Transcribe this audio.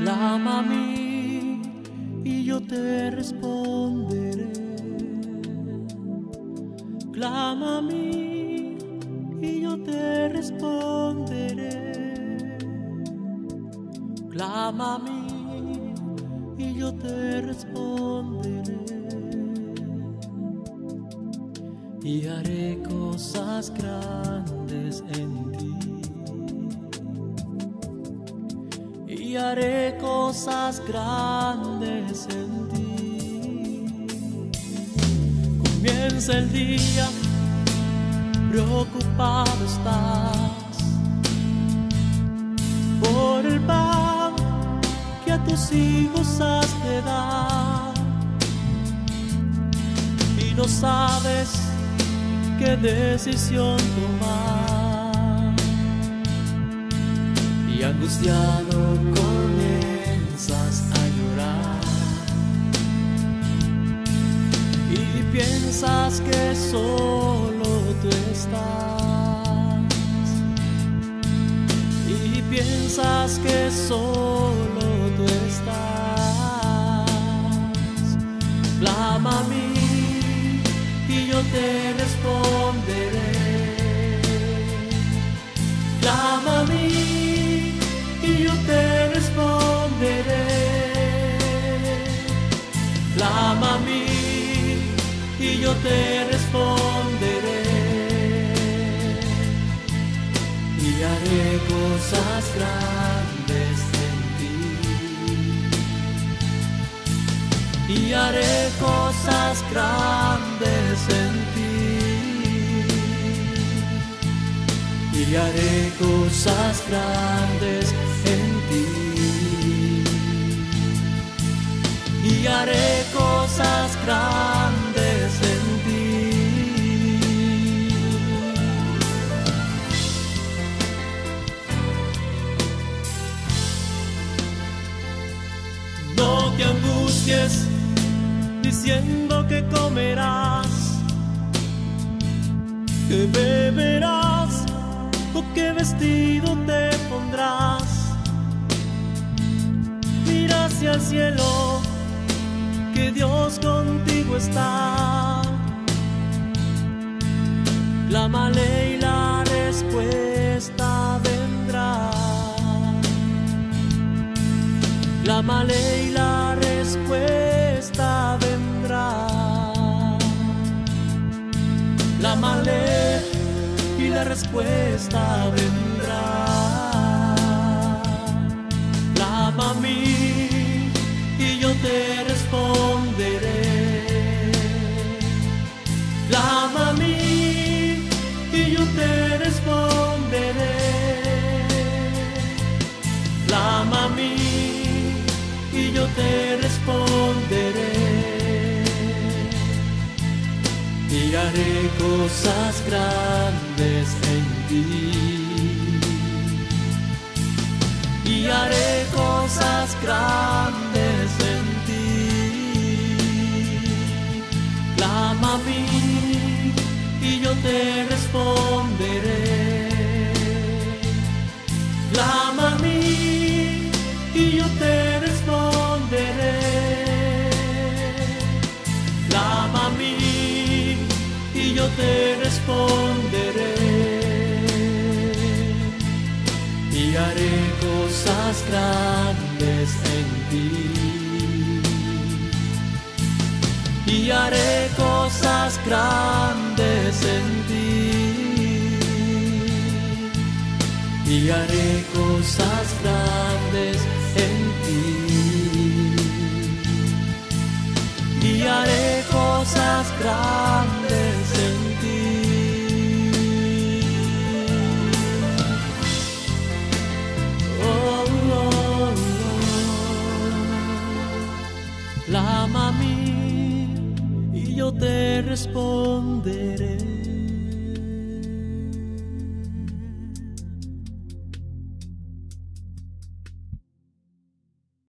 Clama a mí y yo te responderé. Clama a mí y yo te responderé. Clama a mí y yo te responderé. Y haré cosas grandes en ti. Y haré cosas grandes en ti. Comienza el día, preocupado estás. Por el pan que a tus hijos has de dar. Y no sabes qué decisión tomar y angustiado comienzas a llorar. Y piensas que solo tú estás. Y piensas que solo tú estás. Clama a mí y yo te Clama a mí y yo te responderé. Y haré cosas grandes en ti. Y haré cosas grandes en ti. y haré cosas grandes cosas grandes en ti. No te angusties diciendo que comerás, que beberás o qué vestido te pondrás. Mira hacia el cielo, está. Clámale y la respuesta vendrá. Clámale y la respuesta vendrá. Clámale y la respuesta vendrá. Clama a mí y yo te responderé. Te responderé y haré cosas grandes en ti. Y haré cosas grandes cosas grandes en ti. Y haré cosas grandes en ti. Y haré cosas grandes en ti oh.